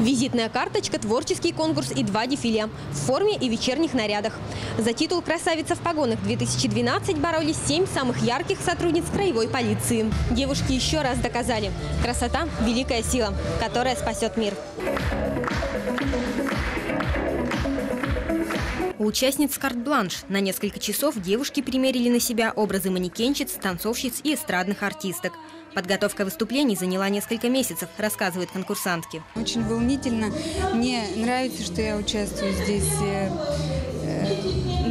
Визитная карточка, творческий конкурс и два дефиле в форме и вечерних нарядах. За титул «Красавица в погонах-2012» боролись семь самых ярких сотрудниц краевой полиции. Девушки еще раз доказали – красота – великая сила, которая спасет мир. У участниц карт-бланш на несколько часов девушки примерили на себя образы манекенщиц, танцовщиц и эстрадных артисток. Подготовка выступлений заняла несколько месяцев, рассказывают конкурсантки. Очень волнительно. Мне нравится, что я участвую здесь.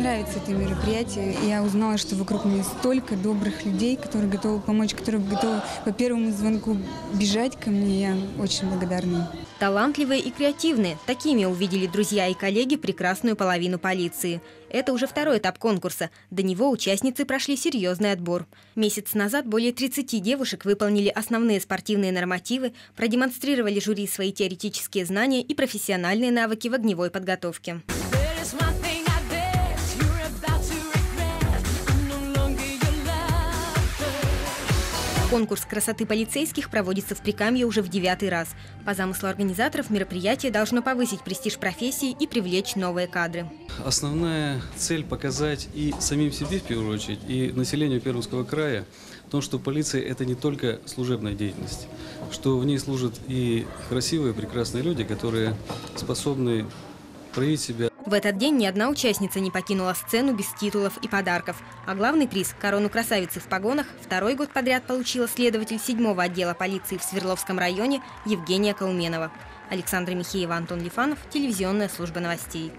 Нравится это мероприятие. Я узнала, что вокруг меня столько добрых людей, которые готовы помочь, которые готовы по первому звонку бежать ко мне. Я очень благодарна. Талантливые и креативные. Такими увидели друзья и коллеги прекрасную половину полиции. Это уже второй этап конкурса. До него участницы прошли серьезный отбор. Месяц назад более 30 девушек выполнили основные спортивные нормативы, продемонстрировали жюри свои теоретические знания и профессиональные навыки в огневой подготовке. Конкурс красоты полицейских проводится в Прикамье уже в девятый раз. По замыслу организаторов мероприятие должно повысить престиж профессии и привлечь новые кадры. Основная цель показать и самим себе в первую очередь, и населению Пермского края, в том, что полиция это не только служебная деятельность, что в ней служат и красивые, прекрасные люди, которые способны проявить себя В этот день ни одна участница не покинула сцену без титулов и подарков. А главный приз – корону красавицы в погонах – второй год подряд получила следователь седьмого отдела полиции в Свердловском районе Евгения Кауменова. Александра Михеева, Антон Лифанов, телевизионная служба новостей.